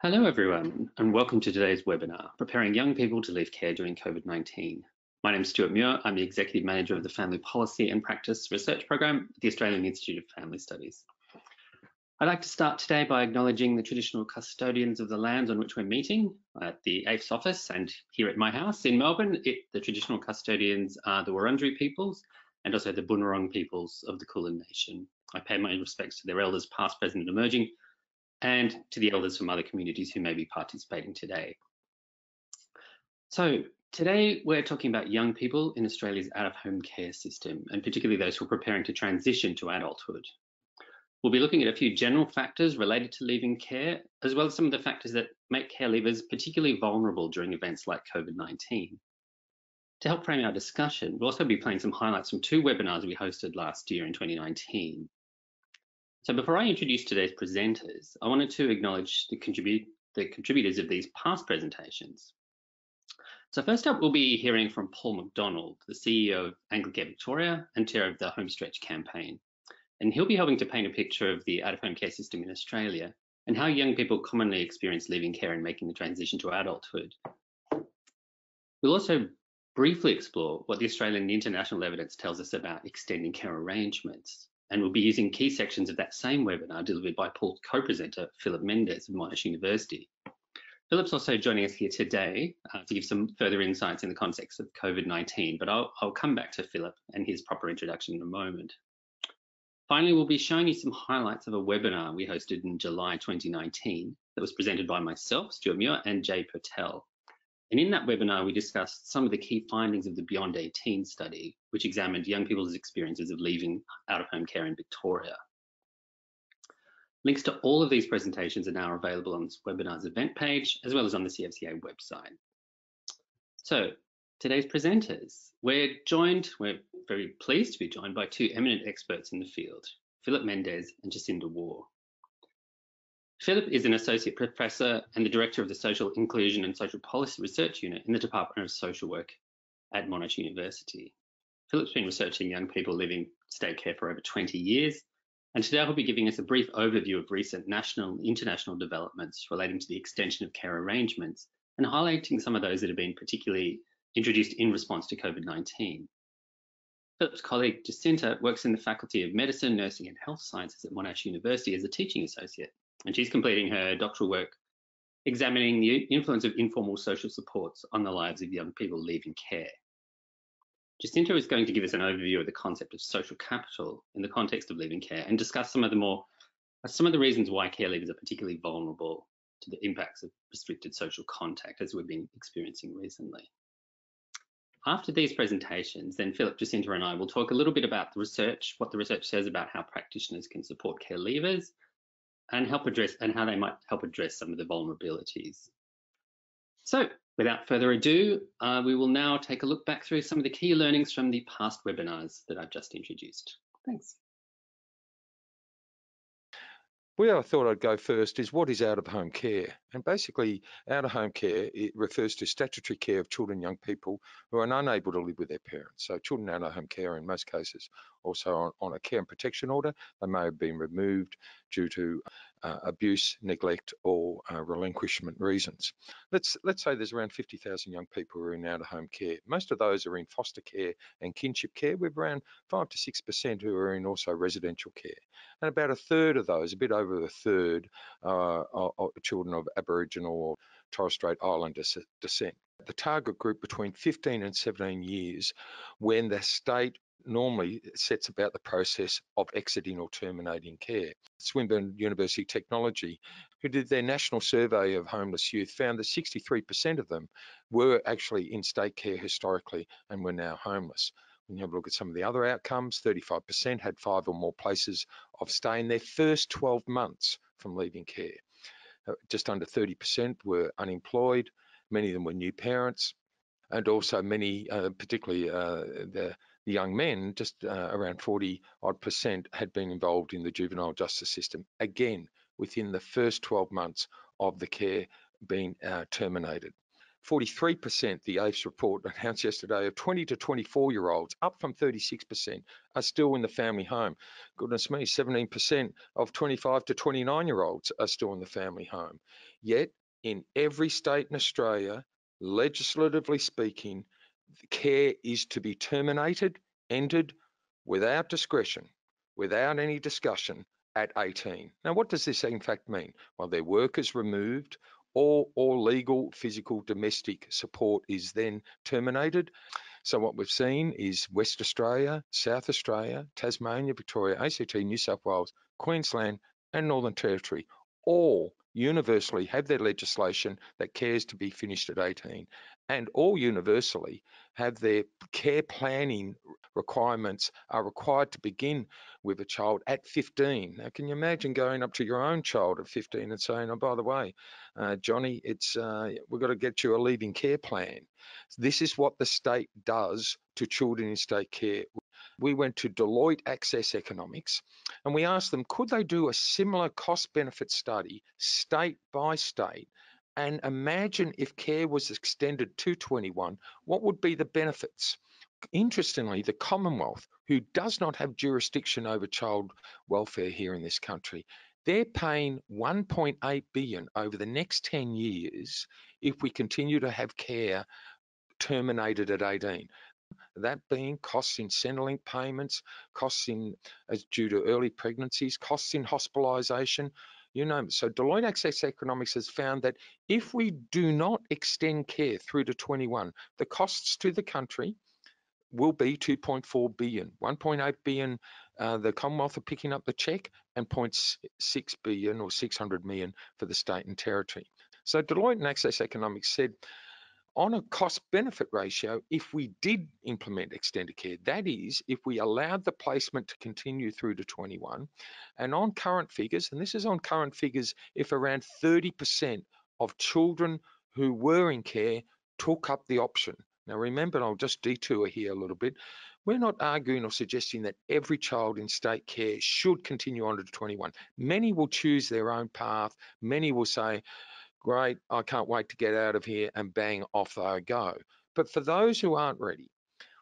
Hello everyone and welcome to today's webinar, Preparing Young People to Leave Care During COVID-19. My name is Stuart Muir, I'm the Executive Manager of the Family Policy and Practice Research Program at the Australian Institute of Family Studies. I'd like to start today by acknowledging the traditional custodians of the lands on which we're meeting at the AIFS office and here at my house in Melbourne. It, the traditional custodians are the Wurundjeri peoples and also the Bunurong peoples of the Kulin Nation. I pay my respects to their elders past, present and emerging and to the elders from other communities who may be participating today. So today we're talking about young people in Australia's out-of-home care system, and particularly those who are preparing to transition to adulthood. We'll be looking at a few general factors related to leaving care, as well as some of the factors that make care leavers particularly vulnerable during events like COVID-19. To help frame our discussion, we'll also be playing some highlights from two webinars we hosted last year in 2019. So before I introduce today's presenters, I wanted to acknowledge the, contribute, the contributors of these past presentations. So first up, we'll be hearing from Paul McDonald, the CEO of Anglicare Victoria and chair of the Homestretch campaign. And he'll be helping to paint a picture of the out-of-home care system in Australia and how young people commonly experience leaving care and making the transition to adulthood. We'll also briefly explore what the Australian and international evidence tells us about extending care arrangements and we'll be using key sections of that same webinar delivered by Paul's co-presenter, Philip Mendes of Monash University. Philip's also joining us here today uh, to give some further insights in the context of COVID-19, but I'll, I'll come back to Philip and his proper introduction in a moment. Finally, we'll be showing you some highlights of a webinar we hosted in July 2019 that was presented by myself, Stuart Muir, and Jay Patel. And in that webinar, we discussed some of the key findings of the Beyond 18 study, which examined young people's experiences of leaving out-of-home care in Victoria. Links to all of these presentations are now available on this webinar's event page, as well as on the CFCA website. So today's presenters, we're joined, we're very pleased to be joined by two eminent experts in the field, Philip Mendes and Jacinta Waugh. Philip is an associate professor and the director of the Social Inclusion and Social Policy Research Unit in the Department of Social Work at Monash University. Philip's been researching young people living state care for over 20 years, and today he'll be giving us a brief overview of recent national and international developments relating to the extension of care arrangements and highlighting some of those that have been particularly introduced in response to COVID-19. Philip's colleague Jacinta works in the Faculty of Medicine, Nursing and Health Sciences at Monash University as a teaching associate and she's completing her doctoral work examining the influence of informal social supports on the lives of young people leaving care. Jacinta is going to give us an overview of the concept of social capital in the context of leaving care and discuss some of the more some of the reasons why care leavers are particularly vulnerable to the impacts of restricted social contact as we've been experiencing recently. After these presentations, then Philip, Jacinta and I will talk a little bit about the research, what the research says about how practitioners can support care leavers, and help address and how they might help address some of the vulnerabilities. So without further ado, uh, we will now take a look back through some of the key learnings from the past webinars that I've just introduced. Thanks. Where I thought I'd go first is what is out of home care? And basically, out of home care it refers to statutory care of children young people who are unable to live with their parents. So, children out of home care, in most cases, also on, on a care and protection order, they may have been removed due to uh, abuse, neglect, or uh, relinquishment reasons. Let's let's say there's around 50,000 young people who are in out-of-home care. Most of those are in foster care and kinship care, We've around five to six percent who are in also residential care, and about a third of those, a bit over a third, uh, are, are children of Aboriginal or Torres Strait Islander descent. The target group between 15 and 17 years, when the state normally sets about the process of exiting or terminating care. Swinburne University Technology, who did their national survey of homeless youth, found that 63% of them were actually in state care historically and were now homeless. When you have a look at some of the other outcomes, 35% had five or more places of stay in their first 12 months from leaving care. Uh, just under 30% were unemployed, many of them were new parents, and also many, uh, particularly uh, the the young men, just uh, around 40 odd percent, had been involved in the juvenile justice system, again, within the first 12 months of the care being uh, terminated. 43%, the AIFS report announced yesterday, of 20 to 24 year olds, up from 36%, are still in the family home. Goodness me, 17% of 25 to 29 year olds are still in the family home. Yet, in every state in Australia, legislatively speaking, care is to be terminated, ended without discretion, without any discussion at 18. Now, what does this in fact mean? Well, their work is removed all, all legal, physical, domestic support is then terminated. So what we've seen is West Australia, South Australia, Tasmania, Victoria, ACT, New South Wales, Queensland and Northern Territory all universally have their legislation that cares to be finished at 18 and all universally have their care planning requirements are required to begin with a child at 15. Now, can you imagine going up to your own child at 15 and saying, oh, by the way, uh, Johnny, it's uh, we've got to get you a leaving care plan. This is what the state does to children in state care. We went to Deloitte Access Economics and we asked them, could they do a similar cost benefit study state by state and imagine if care was extended to 21, what would be the benefits? Interestingly, the Commonwealth, who does not have jurisdiction over child welfare here in this country, they're paying 1.8 billion over the next 10 years if we continue to have care terminated at 18 that being costs in Centrelink payments, costs in as due to early pregnancies, costs in hospitalisation, you know. So Deloitte Access Economics has found that if we do not extend care through to 21, the costs to the country will be 2.4 billion, 1.8 billion. Uh, the Commonwealth are picking up the check, and 0.6 billion or 600 million for the state and territory. So Deloitte and Access Economics said on a cost benefit ratio if we did implement extended care. That is, if we allowed the placement to continue through to 21, and on current figures, and this is on current figures, if around 30% of children who were in care took up the option. Now, remember, I'll just detour here a little bit. We're not arguing or suggesting that every child in state care should continue on to 21. Many will choose their own path. Many will say, great, I can't wait to get out of here and bang, off they go. But for those who aren't ready,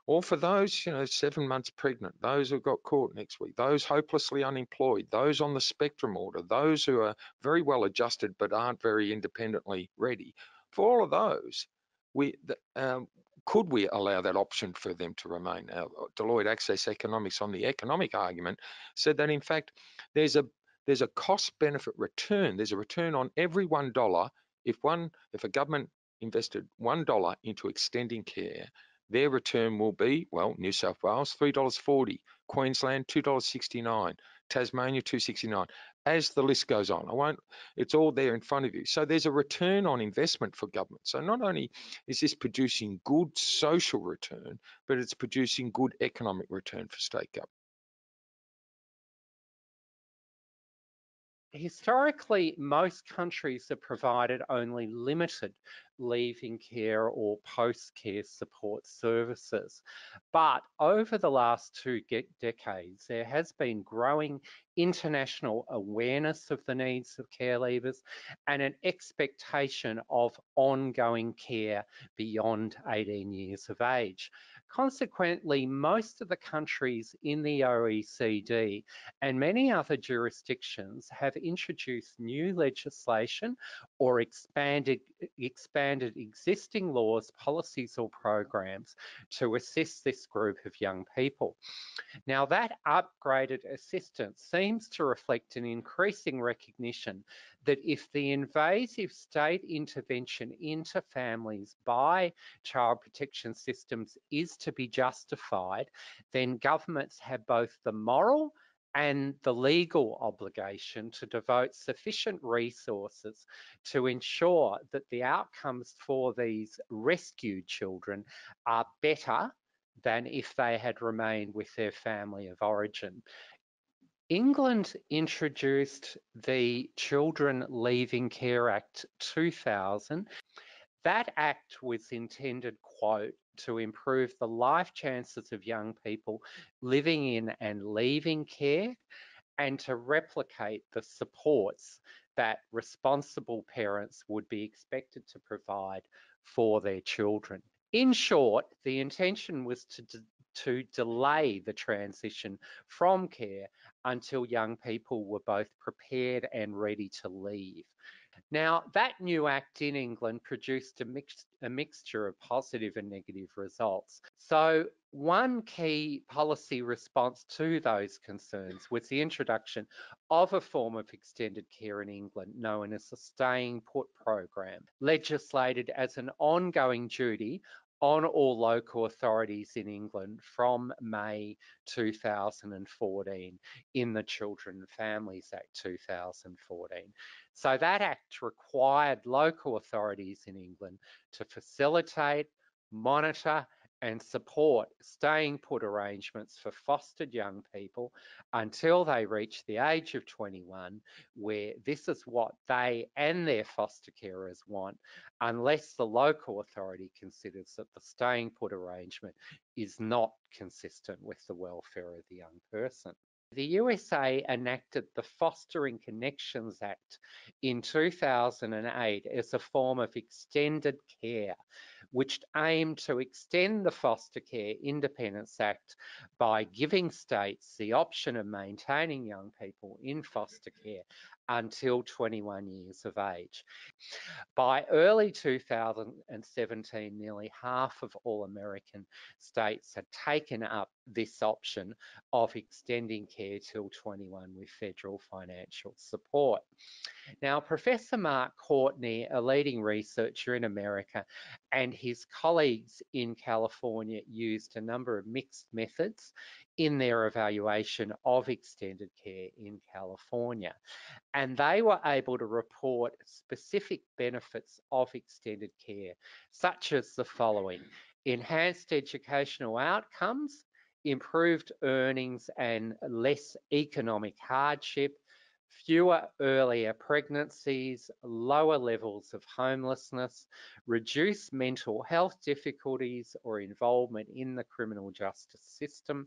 or for those, you know, seven months pregnant, those who got caught next week, those hopelessly unemployed, those on the spectrum order, those who are very well adjusted but aren't very independently ready, for all of those, we um, could we allow that option for them to remain? Now, Deloitte Access Economics on the economic argument said that in fact there's a there's a cost benefit return. There's a return on every one dollar. If one, if a government invested one dollar into extending care, their return will be well, New South Wales three dollars forty, Queensland two dollars sixty nine, Tasmania two sixty nine. As the list goes on, I won't. It's all there in front of you. So there's a return on investment for government. So not only is this producing good social return, but it's producing good economic return for state government. Historically, most countries have provided only limited leaving care or post-care support services. But over the last two decades, there has been growing international awareness of the needs of care leavers and an expectation of ongoing care beyond 18 years of age. Consequently, most of the countries in the OECD and many other jurisdictions have introduced new legislation or expanded, expanded existing laws, policies or programs to assist this group of young people. Now that upgraded assistance seems to reflect an increasing recognition that if the invasive state intervention into families by child protection systems is to be justified, then governments have both the moral and the legal obligation to devote sufficient resources to ensure that the outcomes for these rescued children are better than if they had remained with their family of origin. England introduced the Children Leaving Care Act 2000. That act was intended, quote, to improve the life chances of young people living in and leaving care and to replicate the supports that responsible parents would be expected to provide for their children. In short, the intention was to, to delay the transition from care until young people were both prepared and ready to leave. Now, that new act in England produced a, mix, a mixture of positive and negative results. So, one key policy response to those concerns was the introduction of a form of extended care in England known as the Staying Put program, legislated as an ongoing duty on all local authorities in England from May 2014 in the Children and Families Act 2014. So that act required local authorities in England to facilitate, monitor and support staying put arrangements for fostered young people until they reach the age of 21, where this is what they and their foster carers want, unless the local authority considers that the staying put arrangement is not consistent with the welfare of the young person. The USA enacted the Fostering Connections Act in 2008 as a form of extended care which aimed to extend the Foster Care Independence Act by giving states the option of maintaining young people in foster care until 21 years of age. By early 2017, nearly half of all American states had taken up this option of extending care till 21 with federal financial support. Now, Professor Mark Courtney, a leading researcher in America, and his colleagues in California used a number of mixed methods in their evaluation of extended care in California. And they were able to report specific benefits of extended care, such as the following enhanced educational outcomes, improved earnings and less economic hardship, fewer earlier pregnancies, lower levels of homelessness, reduced mental health difficulties or involvement in the criminal justice system,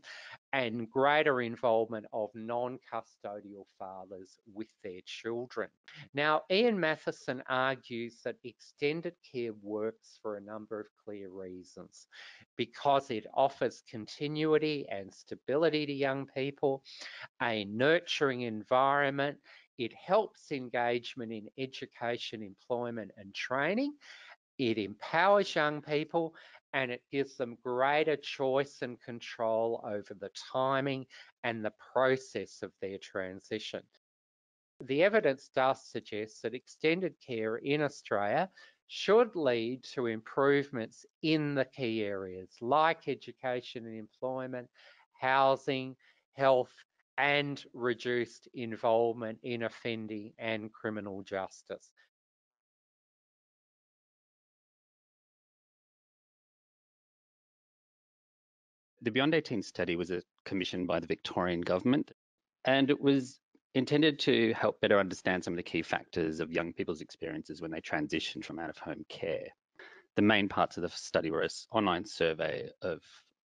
and greater involvement of non-custodial fathers with their children. Now, Ian Matheson argues that extended care works for a number of clear reasons because it offers continuity and stability to young people, a nurturing environment, it helps engagement in education, employment and training, it empowers young people and it gives them greater choice and control over the timing and the process of their transition. The evidence does suggest that extended care in Australia should lead to improvements in the key areas like education and employment, housing, health, and reduced involvement in offending and criminal justice. The Beyond 18 study was uh, commissioned by the Victorian government and it was intended to help better understand some of the key factors of young people's experiences when they transition from out of home care. The main parts of the study were an online survey of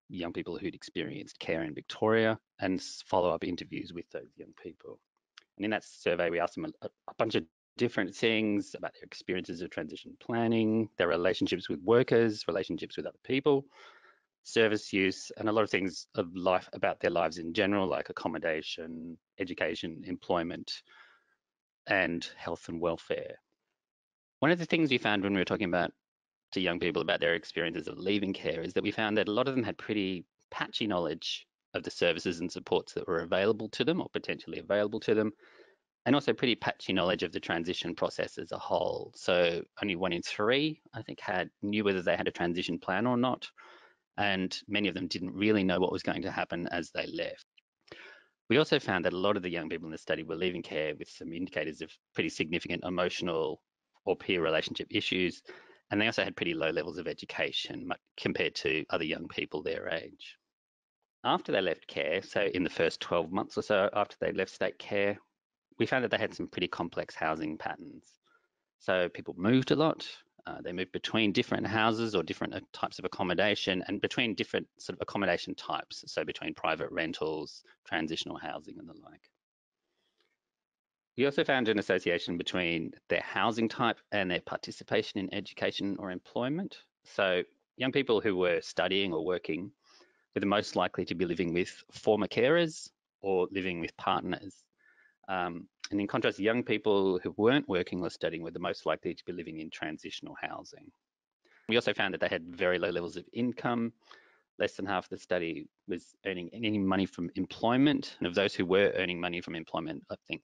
young people who'd experienced care in Victoria and follow up interviews with those young people. And in that survey, we asked them a, a bunch of different things about their experiences of transition planning, their relationships with workers, relationships with other people, service use, and a lot of things of life about their lives in general, like accommodation, education, employment, and health and welfare. One of the things we found when we were talking about to young people about their experiences of leaving care is that we found that a lot of them had pretty patchy knowledge of the services and supports that were available to them or potentially available to them, and also pretty patchy knowledge of the transition process as a whole. So only one in three, I think, had knew whether they had a transition plan or not, and many of them didn't really know what was going to happen as they left. We also found that a lot of the young people in the study were leaving care with some indicators of pretty significant emotional or peer relationship issues, and they also had pretty low levels of education compared to other young people their age. After they left care, so in the first 12 months or so after they left state care, we found that they had some pretty complex housing patterns. So people moved a lot, uh, they moved between different houses or different uh, types of accommodation and between different sort of accommodation types. So between private rentals, transitional housing and the like. We also found an association between their housing type and their participation in education or employment. So young people who were studying or working were the most likely to be living with former carers or living with partners. Um, and in contrast, young people who weren't working or studying were the most likely to be living in transitional housing. We also found that they had very low levels of income. Less than half of the study was earning any money from employment. And of those who were earning money from employment, I think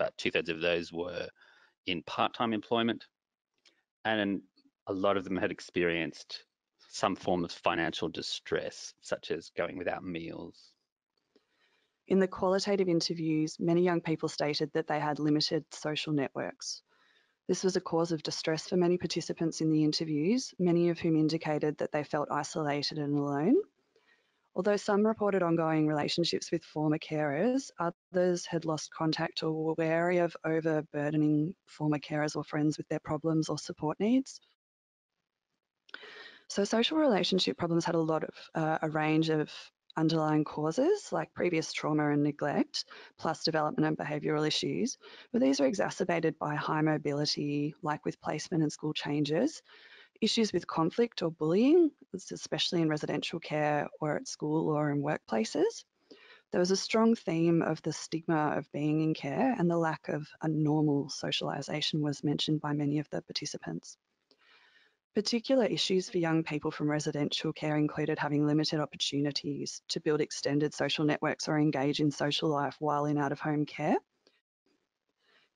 about two thirds of those were in part time employment. And a lot of them had experienced some form of financial distress, such as going without meals. In the qualitative interviews, many young people stated that they had limited social networks. This was a cause of distress for many participants in the interviews, many of whom indicated that they felt isolated and alone. Although some reported ongoing relationships with former carers, others had lost contact or were wary of overburdening former carers or friends with their problems or support needs. So social relationship problems had a lot of uh, a range of underlying causes like previous trauma and neglect, plus development and behavioural issues, but these are exacerbated by high mobility, like with placement and school changes, issues with conflict or bullying, especially in residential care or at school or in workplaces. There was a strong theme of the stigma of being in care and the lack of a normal socialisation was mentioned by many of the participants. Particular issues for young people from residential care included having limited opportunities to build extended social networks or engage in social life while in out of home care.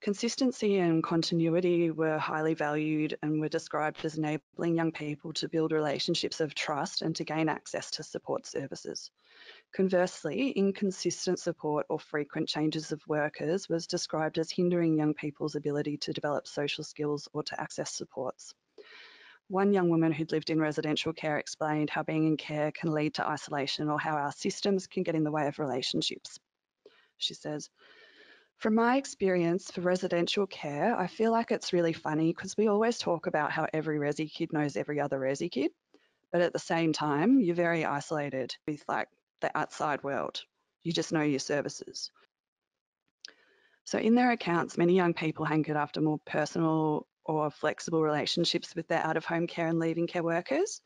Consistency and continuity were highly valued and were described as enabling young people to build relationships of trust and to gain access to support services. Conversely, inconsistent support or frequent changes of workers was described as hindering young people's ability to develop social skills or to access supports. One young woman who'd lived in residential care explained how being in care can lead to isolation or how our systems can get in the way of relationships. She says, from my experience for residential care, I feel like it's really funny because we always talk about how every resi kid knows every other resi kid, but at the same time, you're very isolated with like the outside world. You just know your services. So in their accounts, many young people hankered after more personal or flexible relationships with their out of home care and leaving care workers.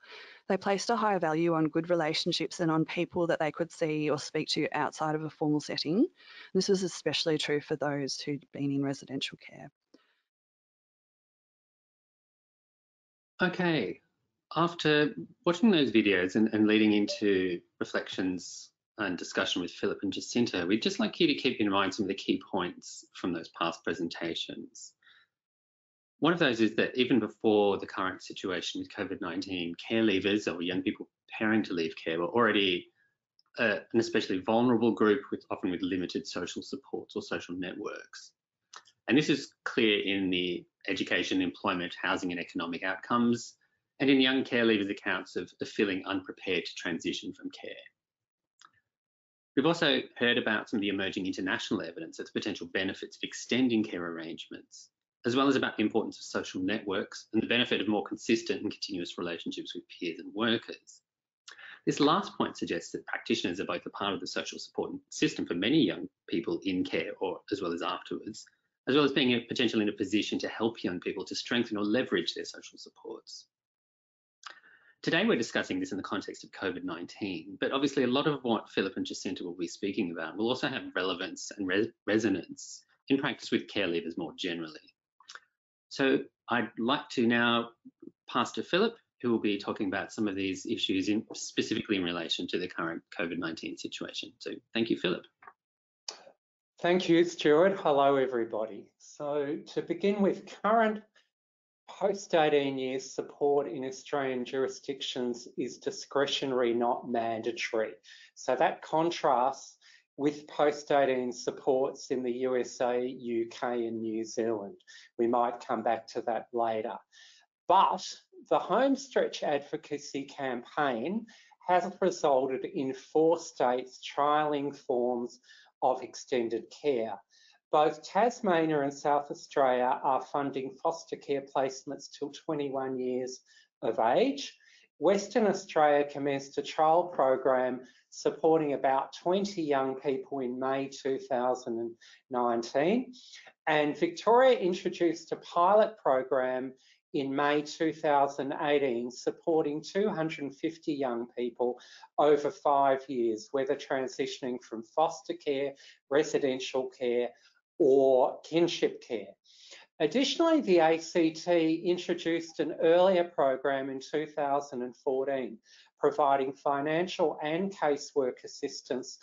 They placed a higher value on good relationships and on people that they could see or speak to outside of a formal setting. This was especially true for those who'd been in residential care. Okay, after watching those videos and, and leading into reflections and discussion with Philip and Jacinta, we'd just like you to keep in mind some of the key points from those past presentations. One of those is that even before the current situation with COVID-19, care leavers or young people preparing to leave care were already uh, an especially vulnerable group with often with limited social supports or social networks. And this is clear in the education, employment, housing and economic outcomes, and in young care leavers' accounts of, of feeling unprepared to transition from care. We've also heard about some of the emerging international evidence of the potential benefits of extending care arrangements as well as about the importance of social networks and the benefit of more consistent and continuous relationships with peers and workers. This last point suggests that practitioners are both a part of the social support system for many young people in care or as well as afterwards, as well as being potentially in a position to help young people to strengthen or leverage their social supports. Today we're discussing this in the context of COVID-19, but obviously a lot of what Philip and Jacinta will be speaking about will also have relevance and res resonance in practice with care leavers more generally. So I'd like to now pass to Philip, who will be talking about some of these issues in, specifically in relation to the current COVID-19 situation. So thank you, Philip. Thank you, Stuart. Hello, everybody. So to begin with, current post-18 years support in Australian jurisdictions is discretionary, not mandatory. So that contrasts with post-18 supports in the USA, UK and New Zealand. We might come back to that later. But the Homestretch advocacy campaign has resulted in four states trialling forms of extended care. Both Tasmania and South Australia are funding foster care placements till 21 years of age. Western Australia commenced a trial program supporting about 20 young people in May 2019. And Victoria introduced a pilot program in May 2018 supporting 250 young people over five years, whether transitioning from foster care, residential care or kinship care. Additionally, the ACT introduced an earlier program in 2014 providing financial and casework assistance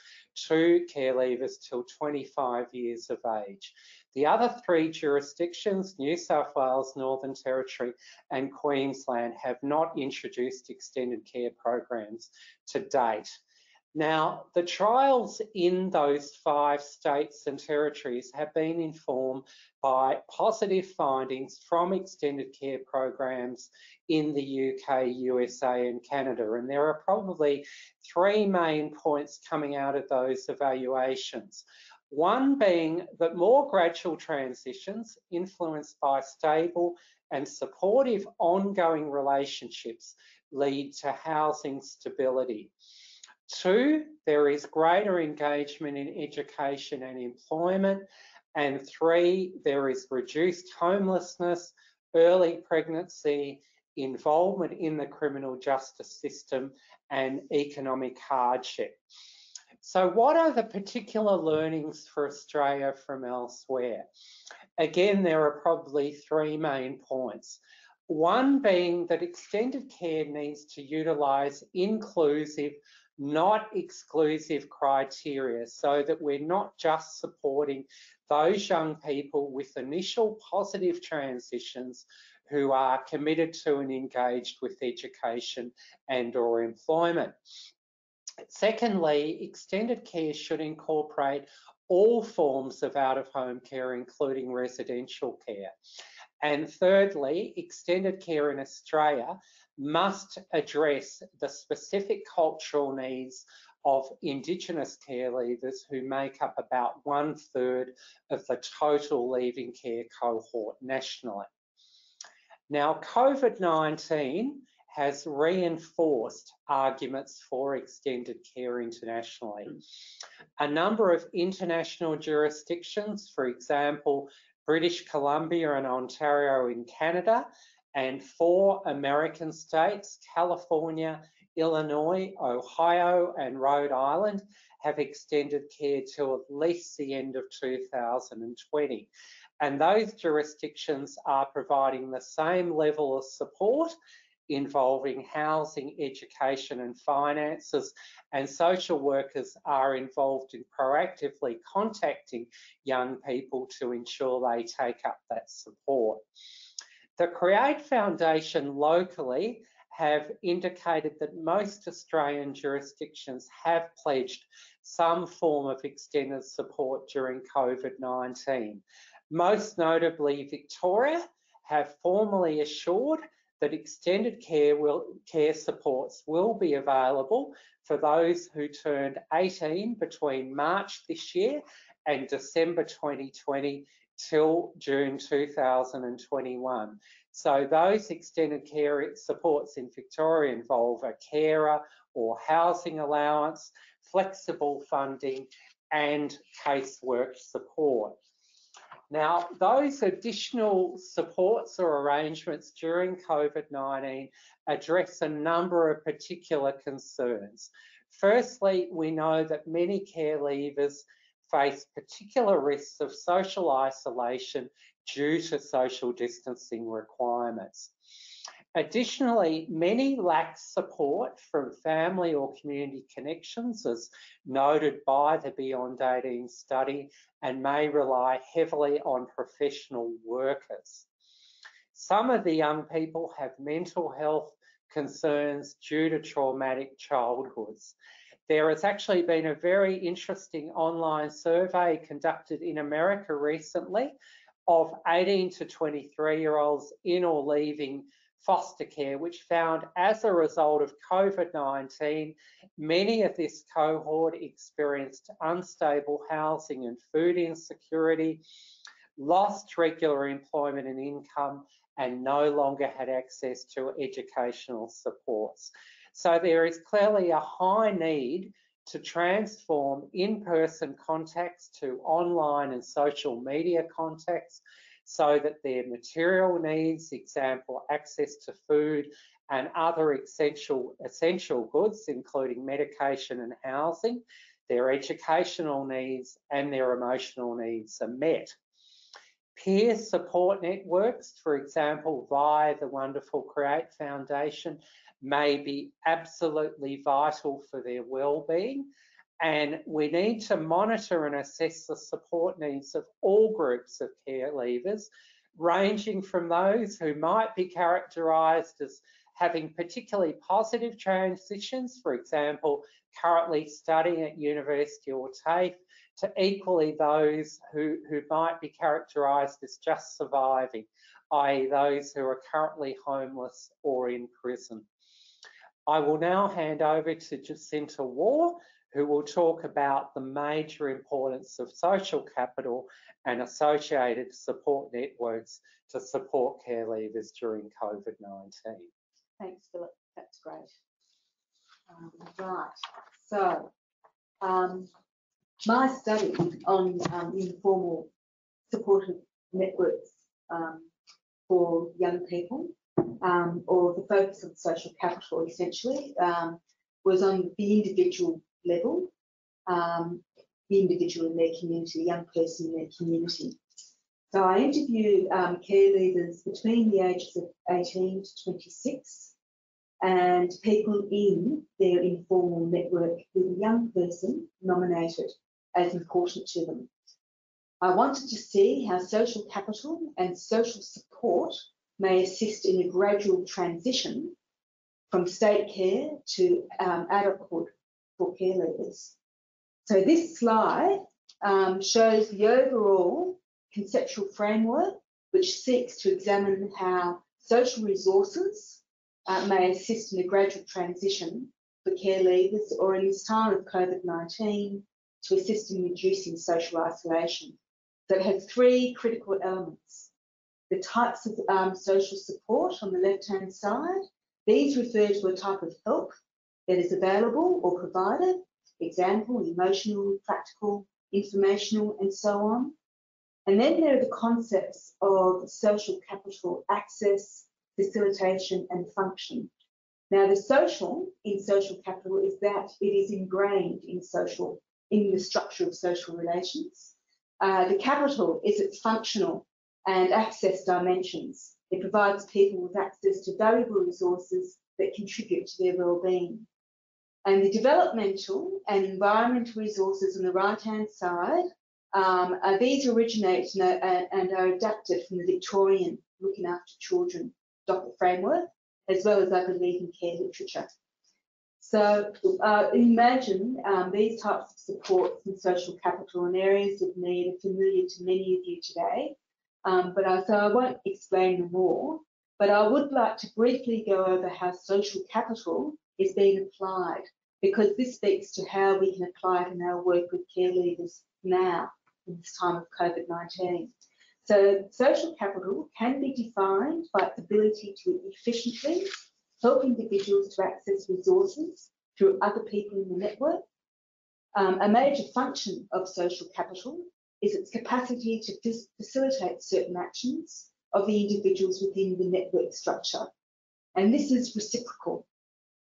to care leavers till 25 years of age. The other three jurisdictions, New South Wales, Northern Territory and Queensland have not introduced extended care programs to date. Now, the trials in those five states and territories have been informed by positive findings from extended care programs in the UK, USA and Canada. And there are probably three main points coming out of those evaluations. One being that more gradual transitions influenced by stable and supportive ongoing relationships lead to housing stability. Two, there is greater engagement in education and employment. And three, there is reduced homelessness, early pregnancy, involvement in the criminal justice system and economic hardship. So what are the particular learnings for Australia from elsewhere? Again, there are probably three main points. One being that extended care needs to utilise inclusive not exclusive criteria so that we're not just supporting those young people with initial positive transitions who are committed to and engaged with education and or employment. Secondly, extended care should incorporate all forms of out-of-home care, including residential care. And thirdly, extended care in Australia must address the specific cultural needs of Indigenous care leavers who make up about one third of the total leaving care cohort nationally. Now, COVID-19 has reinforced arguments for extended care internationally. A number of international jurisdictions, for example, British Columbia and Ontario in Canada, and four American states, California, Illinois, Ohio, and Rhode Island, have extended care to at least the end of 2020. And those jurisdictions are providing the same level of support involving housing, education and finances and social workers are involved in proactively contacting young people to ensure they take up that support. The Create Foundation locally have indicated that most Australian jurisdictions have pledged some form of extended support during COVID-19. Most notably, Victoria have formally assured that extended care, will, care supports will be available for those who turned 18 between March this year and December 2020 till June 2021. So those extended care supports in Victoria involve a carer or housing allowance, flexible funding and casework support. Now, those additional supports or arrangements during COVID-19 address a number of particular concerns. Firstly, we know that many care leavers face particular risks of social isolation due to social distancing requirements. Additionally, many lack support from family or community connections as noted by the Beyond 18 study and may rely heavily on professional workers. Some of the young people have mental health concerns due to traumatic childhoods there has actually been a very interesting online survey conducted in America recently of 18 to 23 year olds in or leaving foster care, which found as a result of COVID-19, many of this cohort experienced unstable housing and food insecurity, lost regular employment and income, and no longer had access to educational supports. So there is clearly a high need to transform in-person contacts to online and social media contacts so that their material needs, example, access to food and other essential, essential goods, including medication and housing, their educational needs and their emotional needs are met. Peer support networks, for example, via the wonderful Create Foundation, may be absolutely vital for their well-being. And we need to monitor and assess the support needs of all groups of care leavers, ranging from those who might be characterised as having particularly positive transitions, for example, currently studying at university or TAFE, to equally those who, who might be characterised as just surviving, i.e. those who are currently homeless or in prison. I will now hand over to Jacinta Waugh, who will talk about the major importance of social capital and associated support networks to support care leavers during COVID-19. Thanks, Philip. That's great. Um, right. So, um, my study on um, informal supportive networks um, for young people, um, or the focus of social capital essentially, um, was on the individual level, the individual in their community, the young person in their community. So I interviewed um, care leavers between the ages of 18 to 26 and people in their informal network with a young person nominated as important to them. I wanted to see how social capital and social support may assist in a gradual transition from state care to um, adulthood for care leavers. So this slide um, shows the overall conceptual framework which seeks to examine how social resources uh, may assist in a gradual transition for care leavers or in this time of COVID-19 to assist in reducing social isolation. So it has three critical elements. The types of um, social support on the left-hand side, these refer to a type of help that is available or provided, example, emotional, practical, informational, and so on. And then there are the concepts of social capital access, facilitation, and function. Now, the social in social capital is that it is ingrained in social in the structure of social relations. Uh, the capital is its functional and access dimensions. It provides people with access to valuable resources that contribute to their well-being. And the developmental and environmental resources on the right-hand side, um, are, these originate and are, and are adapted from the Victorian Looking After Children docket framework, as well as I believe in care literature. So uh, imagine um, these types of supports and social capital and areas of need are familiar to many of you today, um, but I, so I won't explain more, but I would like to briefly go over how social capital is being applied, because this speaks to how we can apply it in our work with care leavers now in this time of COVID-19. So social capital can be defined by its ability to efficiently help individuals to access resources through other people in the network. Um, a major function of social capital is its capacity to facilitate certain actions of the individuals within the network structure. And this is reciprocal.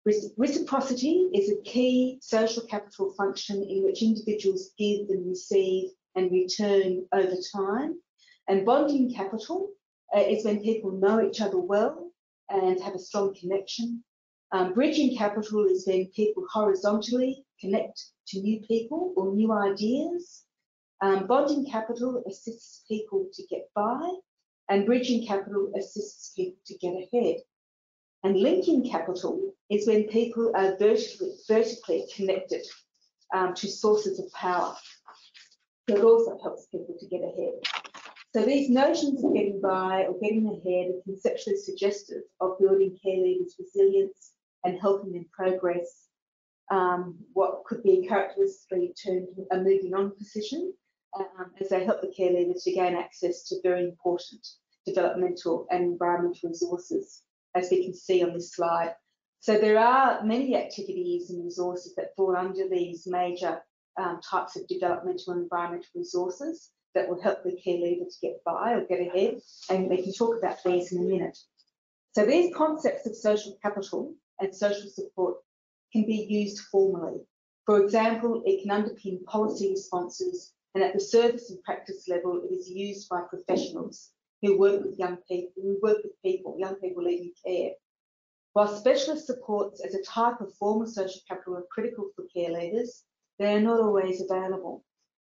Reciprocity is a key social capital function in which individuals give and receive and return over time. And bonding capital uh, is when people know each other well and have a strong connection. Um, bridging capital is when people horizontally connect to new people or new ideas. Um, bonding capital assists people to get by, and bridging capital assists people to get ahead. And linking capital is when people are vertically, vertically connected um, to sources of power. So it also helps people to get ahead. So these notions of getting by or getting ahead are conceptually suggestive of building care leavers' resilience and helping them progress um, what could be characteristically termed a moving on position um, as they help the care leavers to gain access to very important developmental and environmental resources, as we can see on this slide. So there are many activities and resources that fall under these major um, types of developmental and environmental resources that will help the care leaver to get by or get ahead, and we can talk about these in a minute. So these concepts of social capital and social support can be used formally. For example, it can underpin policy responses and at the service and practice level, it is used by professionals who work with young people, who work with people, young people leaving care. While specialist supports as a type of formal social capital are critical for care leavers, they are not always available.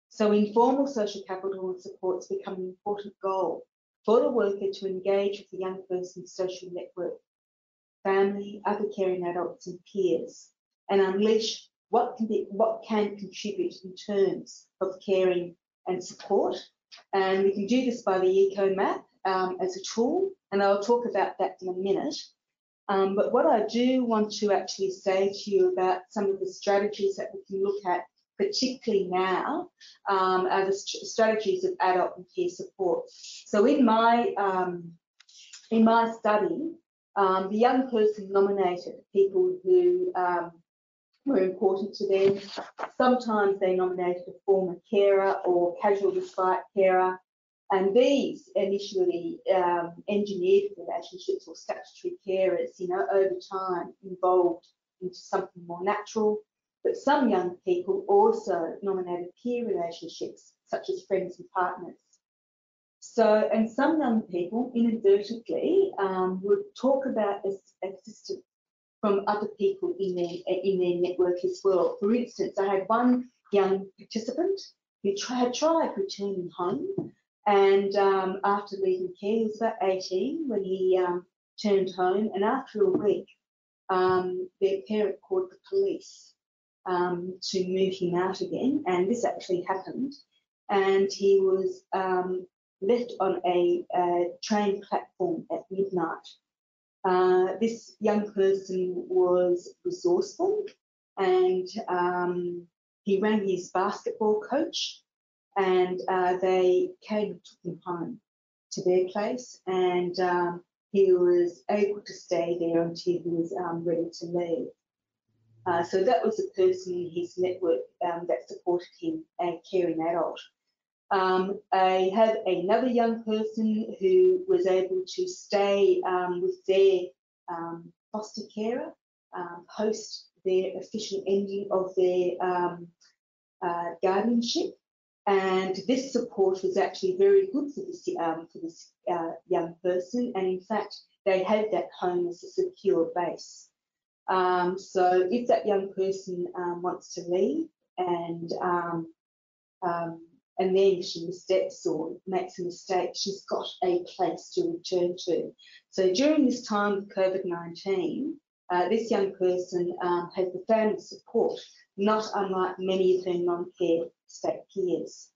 So informal social capital and supports become an important goal for the worker to engage with the young person's social network, family, other caring adults and peers, and unleash what can be what can contribute in terms of caring and support. And we can do this by the eco map um, as a tool, and I'll talk about that in a minute. Um, but what I do want to actually say to you about some of the strategies that we can look at, particularly now, um, are the st strategies of adult and peer support. So in my um, in my study, um, the young person nominated people who um, were important to them. Sometimes they nominated a former carer or casual respite carer. And these initially um, engineered relationships or statutory carers, you know, over time evolved into something more natural. But some young people also nominated peer relationships, such as friends and partners. So, and some young people inadvertently um, would talk about assistance from other people in their in their network as well. For instance, I had one young participant who had tried returning home, and um, after leaving care, he was about 18 when he um, turned home, and after a week, um, their parent called the police um, to move him out again, and this actually happened, and he was um, left on a, a train platform at midnight uh, this young person was resourceful and um, he rang his basketball coach and uh, they came and took him home to their place and um, he was able to stay there until he was um, ready to leave. Uh, so that was a person in his network um, that supported him, a caring adult. Um, I had another young person who was able to stay um, with their um, foster carer um, post their official ending of their um, uh, guardianship. And this support was actually very good for this, um, for this uh, young person. And in fact, they had that home as a secure base. So if that young person wants to leave and and then she missteps or makes a mistake, she's got a place to return to. So during this time of COVID-19, uh, this young person um, has the family support, not unlike many of her non-care state peers.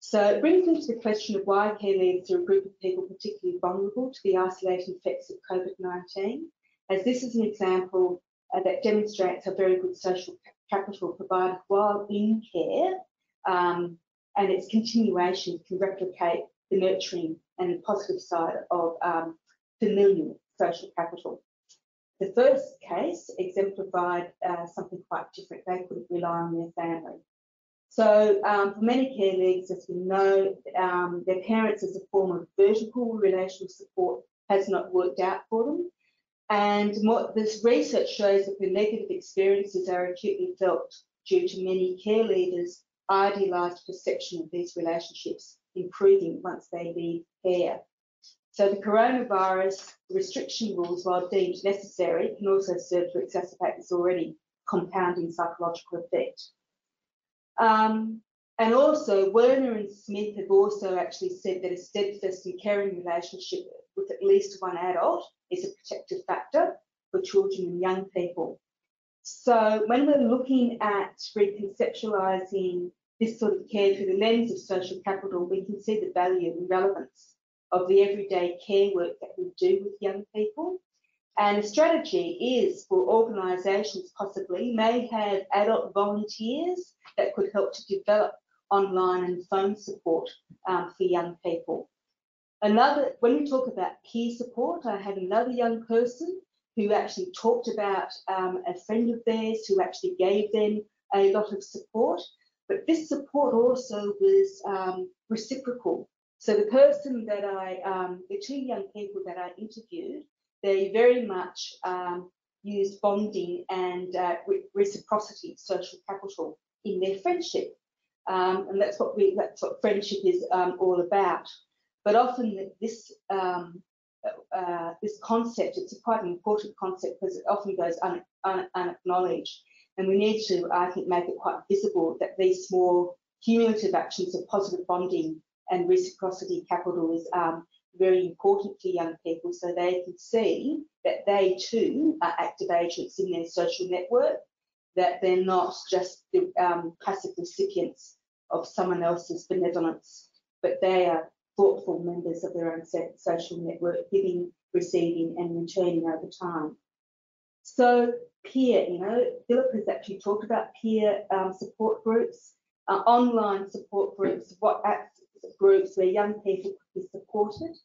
So it brings me to the question of why care leavers are a group of people particularly vulnerable to the isolating effects of COVID-19, as this is an example uh, that demonstrates a very good social capital provided while in care um, and its continuation can replicate the nurturing and positive side of um, familial social capital. The first case exemplified uh, something quite different. They couldn't rely on their family. So um, for many care leavers, as we know, um, their parents as a form of vertical relational support has not worked out for them. And what this research shows that the negative experiences are acutely felt due to many care leavers idealized perception of these relationships improving once they leave care. So the coronavirus restriction rules, while deemed necessary, can also serve to exacerbate this already compounding psychological effect. Um, and also, Werner and Smith have also actually said that a steadfast and caring relationship with at least one adult is a protective factor for children and young people. So when we're looking at reconceptualizing this sort of care through the lens of social capital, we can see the value and relevance of the everyday care work that we do with young people. And strategy is for organisations possibly may have adult volunteers that could help to develop online and phone support um, for young people. Another, when we talk about peer support, I had another young person who actually talked about um, a friend of theirs who actually gave them a lot of support. But this support also was um, reciprocal. So the person that I, um, the two young people that I interviewed, they very much um, used bonding and uh, re reciprocity, social capital in their friendship. Um, and that's what we, that's what friendship is um, all about. But often this um, uh, this concept, it's a quite an important concept because it often goes un, un, unacknowledged. And we need to, I think, make it quite visible that these small cumulative actions of positive bonding and reciprocity capital is um, very important for young people so they can see that they too are active agents in their social network, that they're not just the um, passive recipients of someone else's benevolence, but they are thoughtful members of their own social network, giving, receiving, and returning over time. So peer, you know, Philip has actually talked about peer um, support groups, uh, online support groups, WhatsApp groups where young people could be supported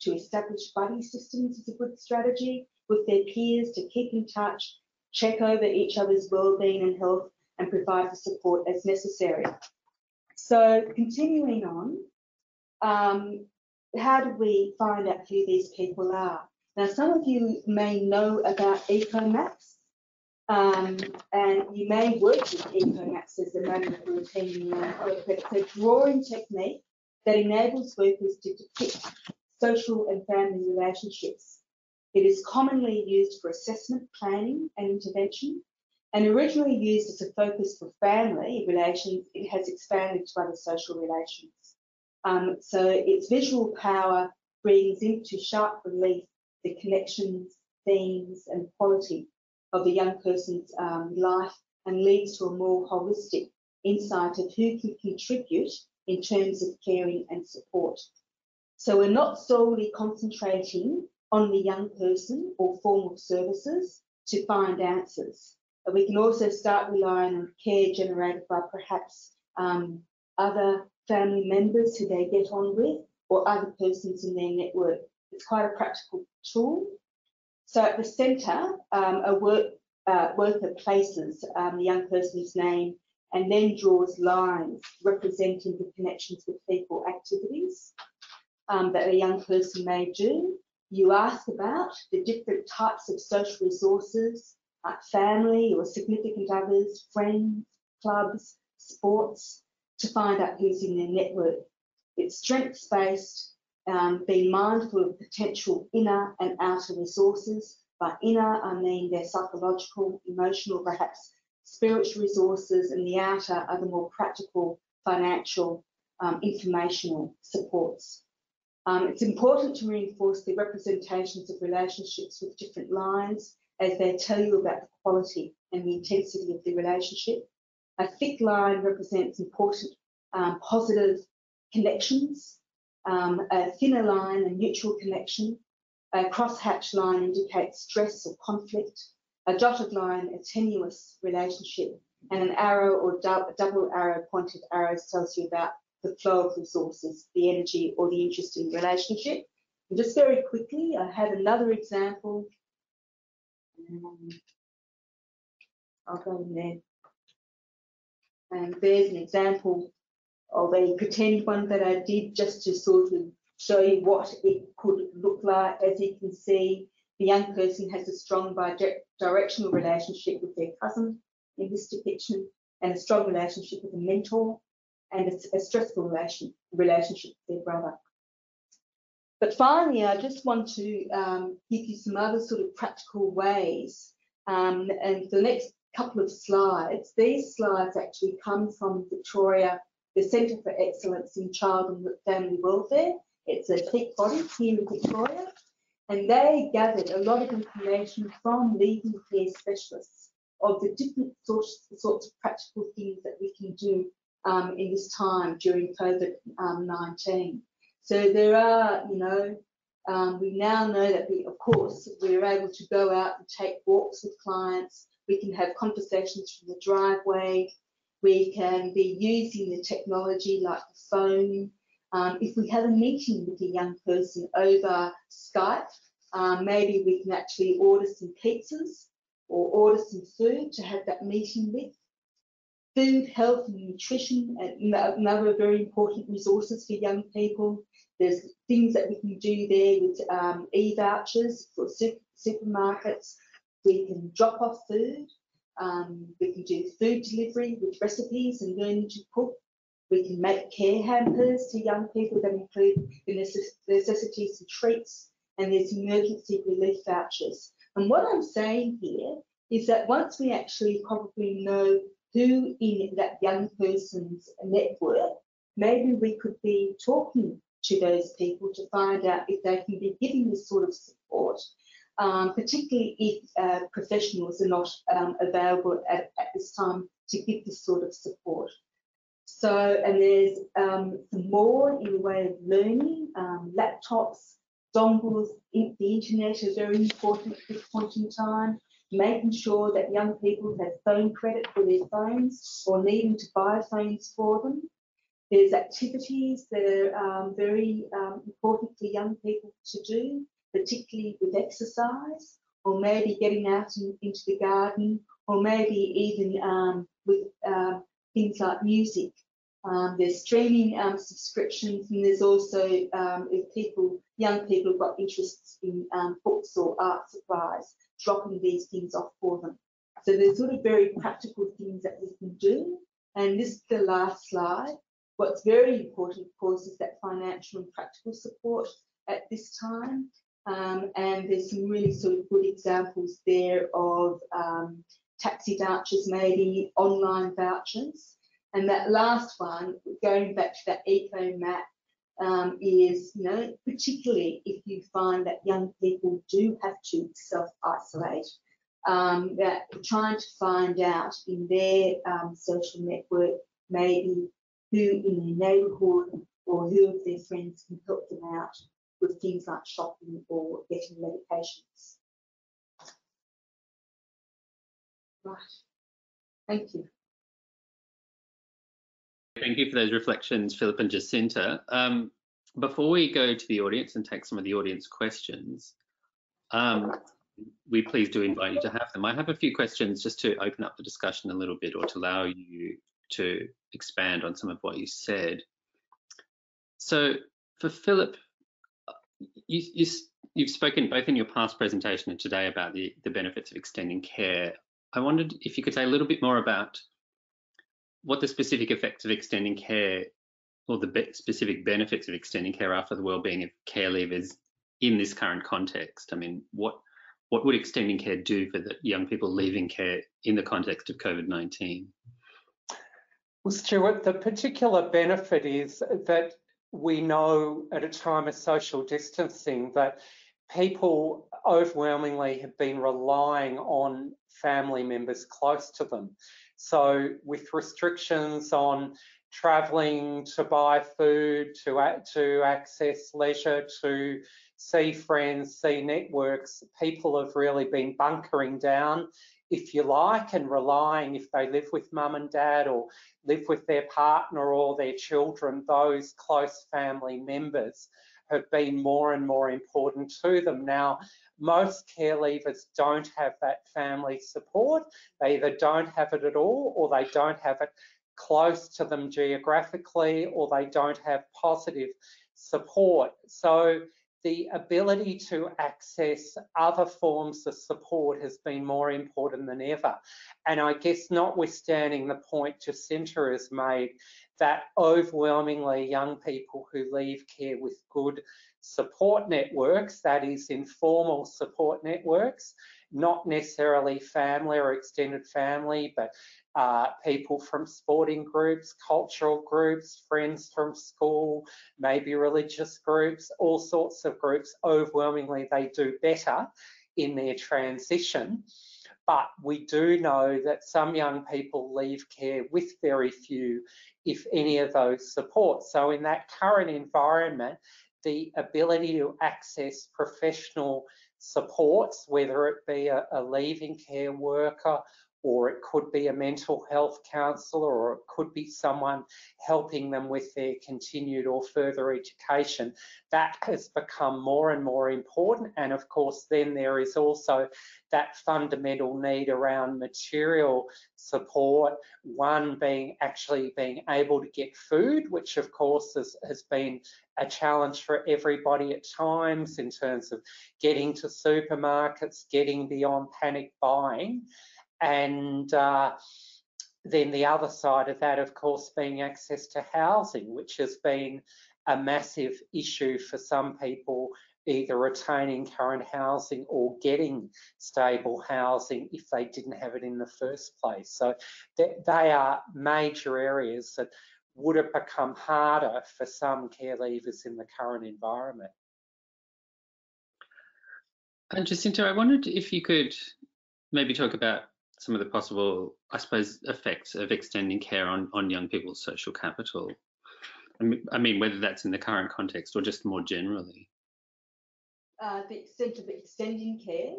to establish buddy systems is a good strategy with their peers to keep in touch, check over each other's well-being and health, and provide the support as necessary. So continuing on, um, how do we find out who these people are? Now, some of you may know about EcoMaps, um, and you may work with EcoMaps as a for attending work, it's a drawing technique that enables workers to depict social and family relationships. It is commonly used for assessment, planning, and intervention, and originally used as a focus for family relations, it has expanded to other social relations. Um, so its visual power brings into sharp relief the connections, themes, and quality of the young person's um, life and leads to a more holistic insight of who can contribute in terms of caring and support. So we're not solely concentrating on the young person or formal services to find answers. But we can also start relying on care generated by perhaps um, other family members who they get on with or other persons in their network. It's quite a practical tool. So at the centre, um, a work, uh, worker places um, the young person's name and then draws lines representing the connections with people activities um, that a young person may do. You ask about the different types of social resources, like family or significant others, friends, clubs, sports, to find out who's in their network. It's strengths-based, um, being mindful of potential inner and outer resources. By inner, I mean their psychological, emotional, perhaps spiritual resources, and the outer are the more practical, financial, um, informational supports. Um, it's important to reinforce the representations of relationships with different lines as they tell you about the quality and the intensity of the relationship. A thick line represents important um, positive connections. Um, a thinner line, a neutral connection. A crosshatch line indicates stress or conflict. A dotted line, a tenuous relationship. And an arrow or double arrow pointed arrows tells you about the flow of resources, the energy or the interest in relationship. And just very quickly, I had another example. Um, I'll go in there. And there's an example of a pretend one that I did just to sort of show you what it could look like. As you can see, the young person has a strong bi-directional relationship with their cousin in this depiction and a strong relationship with a mentor and a, a stressful relation, relationship with their brother. But finally, I just want to um, give you some other sort of practical ways. Um, and the next couple of slides, these slides actually come from Victoria, the Centre for Excellence in Child and Family Welfare. It's a peak body here in Victoria. And they gathered a lot of information from leading care specialists of the different sorts, sorts of practical things that we can do um, in this time during COVID-19. So there are, you know, um, we now know that we, of course, we're able to go out and take walks with clients. We can have conversations from the driveway. We can be using the technology like the phone. Um, if we have a meeting with a young person over Skype, um, maybe we can actually order some pizzas or order some food to have that meeting with. Food, health and nutrition, another very important resources for young people. There's things that we can do there with um, e-vouchers for super, supermarkets. We can drop off food. Um, we can do food delivery with recipes and learning to cook. We can make care hampers to young people that include the necessities and treats, and there's emergency relief vouchers. And what I'm saying here is that once we actually probably know who in that young person's network, maybe we could be talking to those people to find out if they can be giving this sort of support, um, particularly if uh, professionals are not um, available at, at, this time to give this sort of support. So, and there's um, some more in the way of learning, um, laptops, dongles, the internet is very important at this point in time making sure that young people have phone credit for their phones or needing to buy phones for them. There's activities that are um, very um, important for young people to do, particularly with exercise, or maybe getting out in, into the garden, or maybe even um, with um, things like music. Um, there's streaming um, subscriptions, and there's also if people, young people, have got interests in books or art supplies, dropping these things off for them. So there's sort of very practical things that we can do. And this is the last slide. What's very important, of course, is that financial and practical support at this time. Um, and there's some really sort of good examples there of um, taxi vouchers, maybe online vouchers. And that last one, going back to that eco map, um, is, you know, particularly if you find that young people do have to self-isolate, um, that trying to find out in their um, social network maybe who in their neighbourhood or who of their friends can help them out with things like shopping or getting medications. Right. Thank you. Thank you for those reflections, Philip and Jacinta. Um, before we go to the audience and take some of the audience questions, um, we please do invite you to have them. I have a few questions just to open up the discussion a little bit or to allow you to expand on some of what you said. So for Philip, you, you've spoken both in your past presentation and today about the, the benefits of extending care. I wondered if you could say a little bit more about what the specific effects of extending care or the be specific benefits of extending care are for the well-being of care leavers in this current context. I mean, what what would extending care do for the young people leaving care in the context of COVID-19? Well, Stuart, the particular benefit is that we know at a time of social distancing that people overwhelmingly have been relying on family members close to them. So with restrictions on travelling to buy food, to, to access leisure, to see friends, see networks, people have really been bunkering down if you like, and relying if they live with mum and dad or live with their partner or their children, those close family members have been more and more important to them. Now, most care leavers don't have that family support. They either don't have it at all or they don't have it close to them geographically or they don't have positive support. So the ability to access other forms of support has been more important than ever. And I guess notwithstanding the point Jacinta has made that overwhelmingly young people who leave care with good support networks, that is informal support networks, not necessarily family or extended family, but uh, people from sporting groups, cultural groups, friends from school, maybe religious groups, all sorts of groups. Overwhelmingly, they do better in their transition. But we do know that some young people leave care with very few, if any of those supports. So in that current environment, the ability to access professional supports, whether it be a, a leaving care worker or it could be a mental health counsellor, or it could be someone helping them with their continued or further education. That has become more and more important. And of course, then there is also that fundamental need around material support, one being actually being able to get food, which of course has, has been a challenge for everybody at times in terms of getting to supermarkets, getting beyond panic buying. And uh, then the other side of that, of course, being access to housing, which has been a massive issue for some people, either retaining current housing or getting stable housing if they didn't have it in the first place. So they are major areas that would have become harder for some care leavers in the current environment. And Jacinta, I wondered if you could maybe talk about some of the possible, I suppose, effects of extending care on, on young people's social capital. I mean, I mean, whether that's in the current context or just more generally. Uh, the extent of extending care?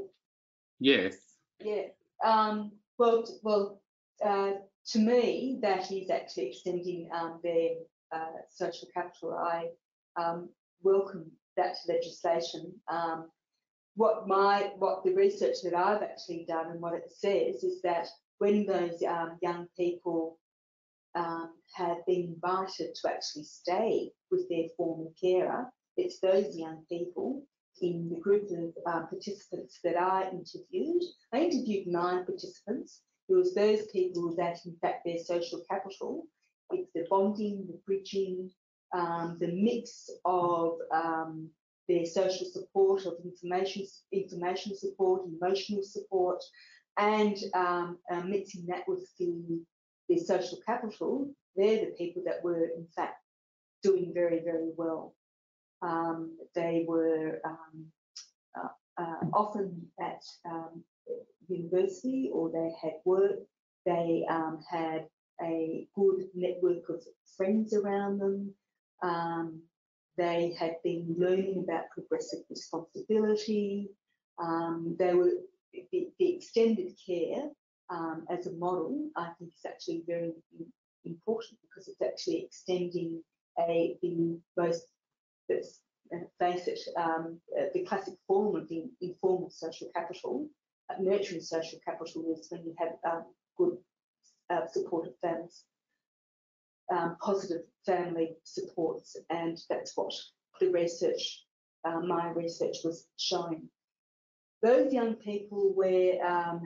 Yes. Yeah. Um, well, well, uh, to me, that is actually extending um, their uh, social capital. I um, welcome that legislation. Um, what my what the research that I've actually done and what it says is that when those um, young people um, have been invited to actually stay with their former carer, it's those young people in the group of um, participants that I interviewed. I interviewed nine participants. It was those people that, in fact, their social capital, it's the bonding, the bridging, um, the mix of um, their social support, of information, information support, emotional support, and um, uh, mixing that with the, their social capital, they're the people that were in fact doing very, very well. Um, they were um, uh, uh, often at um, university or they had work, they um, had a good network of friends around them. Um, they had been learning about progressive responsibility. Um, they were the, the extended care um, as a model. I think is actually very important because it's actually extending a the most let's face it um, uh, the classic form of the informal social capital. Uh, nurturing social capital is when you have um, good uh, supportive families um, positive family supports, and that's what the research, uh, my research was showing. Those young people where um,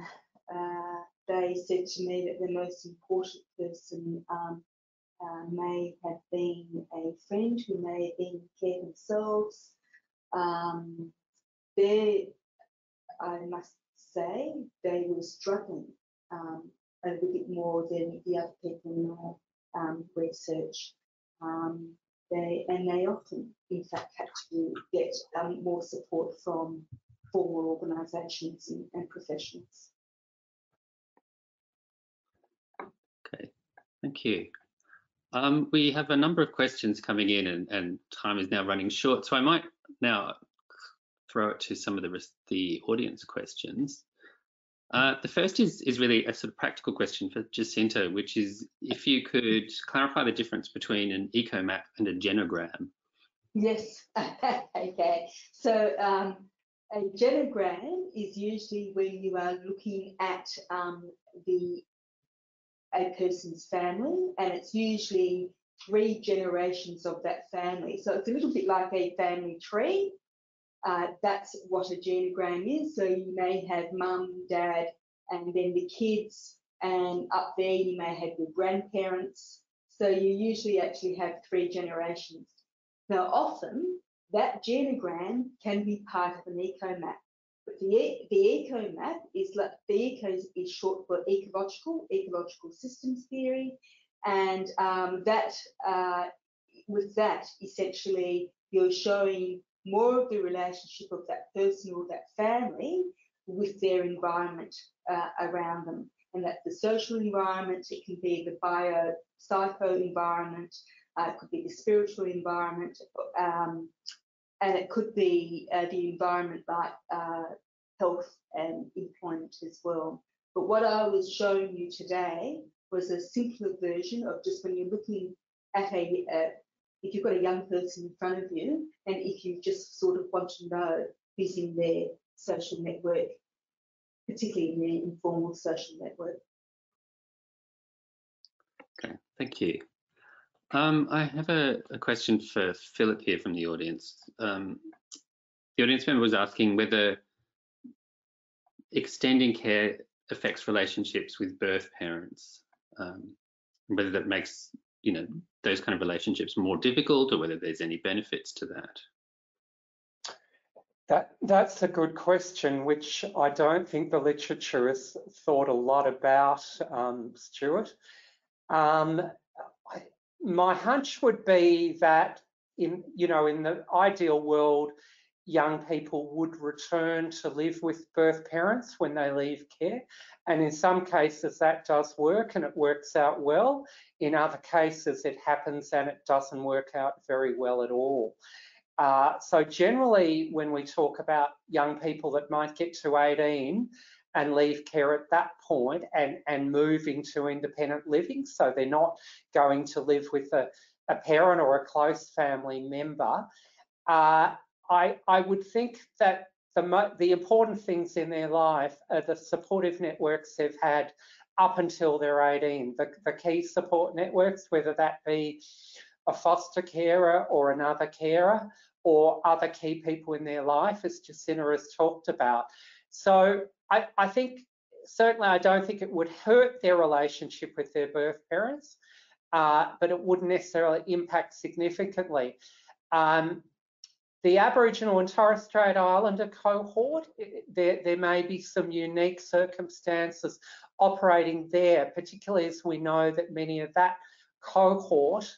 uh, they said to me that the most important person um, uh, may have been a friend who may have been care themselves. Um, they, I must say, they were struggling um, a little bit more than the other people in my um, research. Um, they, and they often, in fact, have to get um, more support from formal organisations and, and, professionals. Okay, thank you. Um, we have a number of questions coming in and, and, time is now running short, so I might now throw it to some of the, the audience questions. Uh, the first is, is really a sort of practical question for Jacinta, which is if you could clarify the difference between an ecomap and a genogram. Yes, okay. So um, a genogram is usually when you are looking at um, the a person's family, and it's usually three generations of that family. So it's a little bit like a family tree, uh, that's what a genogram is. So you may have mum, dad, and then the kids, and up there you may have your grandparents. So you usually actually have three generations. Now, often that genogram can be part of an eco map. But the, the eco map is like the eco is short for ecological, ecological systems theory. And um, that uh, with that, essentially, you're showing more of the relationship of that person or that family with their environment uh, around them. And that's the social environment, it can be the bio psycho environment, uh, it could be the spiritual environment, um, and it could be uh, the environment like uh, health and employment as well. But what I was showing you today was a simpler version of just when you're looking at a, uh, if you've got a young person in front of you, and if you just sort of want to know who's in their social network, particularly in their informal social network. Okay, thank you. Um, I have a, a, question for Philip here from the audience. Um, the audience member was asking whether extending care affects relationships with birth parents, um, whether that makes you know those kind of relationships more difficult, or whether there's any benefits to that. That that's a good question, which I don't think the literature has thought a lot about, um, Stuart. Um, I, my hunch would be that in you know in the ideal world, young people would return to live with birth parents when they leave care. And in some cases that does work and it works out well. In other cases it happens and it doesn't work out very well at all. Uh, so generally when we talk about young people that might get to 18 and leave care at that point and, and move into independent living, so they're not going to live with a, a parent or a close family member, uh, I, I would think that the, the important things in their life are the supportive networks they've had up until they're 18, the, the key support networks, whether that be a foster carer or another carer or other key people in their life, as Jacinta has talked about. So I, I think certainly I don't think it would hurt their relationship with their birth parents, uh, but it wouldn't necessarily impact significantly. Um, the Aboriginal and Torres Strait Islander cohort, there, there may be some unique circumstances operating there, particularly as we know that many of that cohort,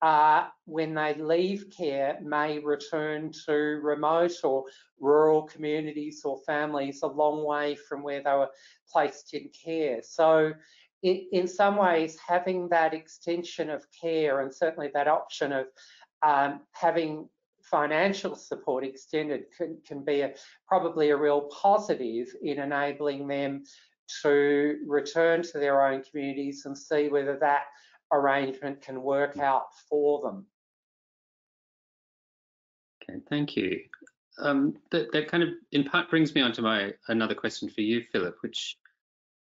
uh, when they leave care, may return to remote or rural communities or families a long way from where they were placed in care. So in, in some ways, having that extension of care and certainly that option of um, having financial support extended can, can be a, probably a real positive in enabling them to return to their own communities and see whether that arrangement can work out for them. Okay, thank you. Um, that, that kind of in part brings me on to my another question for you, Philip, which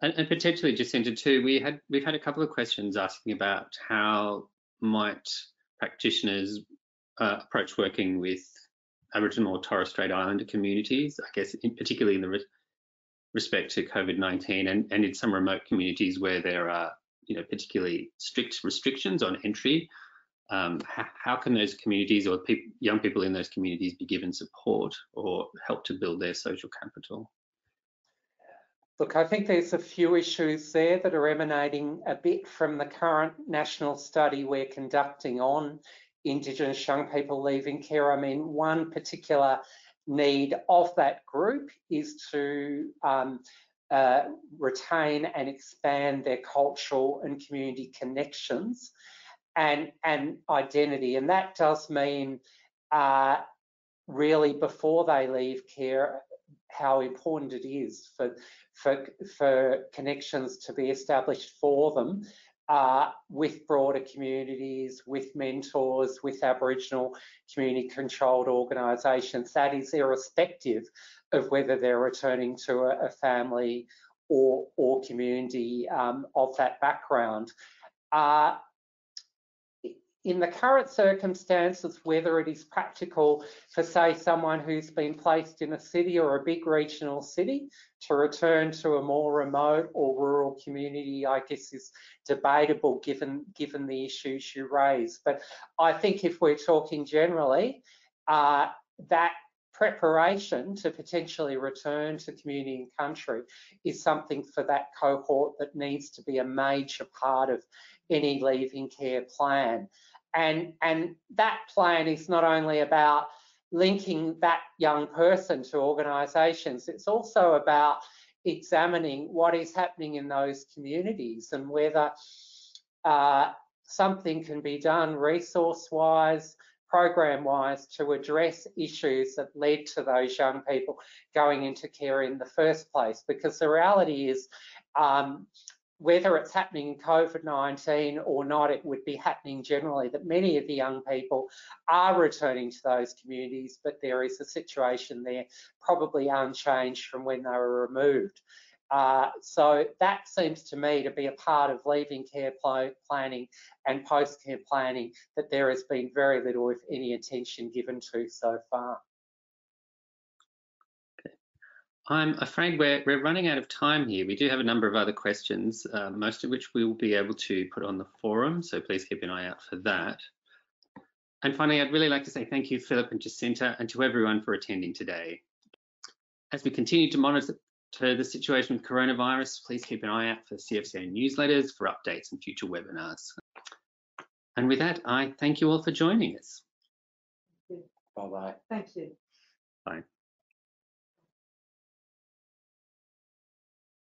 and, and potentially Jacinta too. We had we've had a couple of questions asking about how might practitioners uh, approach working with Aboriginal or Torres Strait Islander communities, I guess, in, particularly in the re respect to COVID-19 and, and in some remote communities where there are, you know, particularly strict restrictions on entry. Um, how, how, can those communities or pe young people in those communities be given support or help to build their social capital? Look, I think there's a few issues there that are emanating a bit from the current national study we're conducting on Indigenous young people leaving care. I mean, one particular need of that group is to um, uh, retain and expand their cultural and community connections and, and identity. And that does mean uh, really before they leave care, how important it is for, for, for connections to be established for them uh, with broader communities, with mentors, with Aboriginal community controlled organisations. That is irrespective of whether they're returning to a, a family or, or community um, of that background. Uh, in the current circumstances, whether it is practical for, say, someone who's been placed in a city or a big regional city to return to a more remote or rural community, I guess is debatable given, given the issues you raise. But I think if we're talking generally, uh, that preparation to potentially return to community and country is something for that cohort that needs to be a major part of any leaving care plan. And, and that plan is not only about linking that young person to organisations, it's also about examining what is happening in those communities and whether uh, something can be done resource-wise, program-wise to address issues that led to those young people going into care in the first place. Because the reality is, um, whether it's happening in COVID-19 or not, it would be happening generally that many of the young people are returning to those communities, but there is a situation there probably unchanged from when they were removed. Uh, so that seems to me to be a part of leaving care planning and post-care planning that there has been very little, if any, attention given to so far. I'm afraid we're, we're running out of time here. We do have a number of other questions, uh, most of which we will be able to put on the forum, so please keep an eye out for that. And finally, I'd really like to say thank you, Philip and Jacinta, and to everyone for attending today. As we continue to monitor the situation with coronavirus, please keep an eye out for CFCA newsletters for updates and future webinars. And with that, I thank you all for joining us. Bye-bye. Thank you. Bye.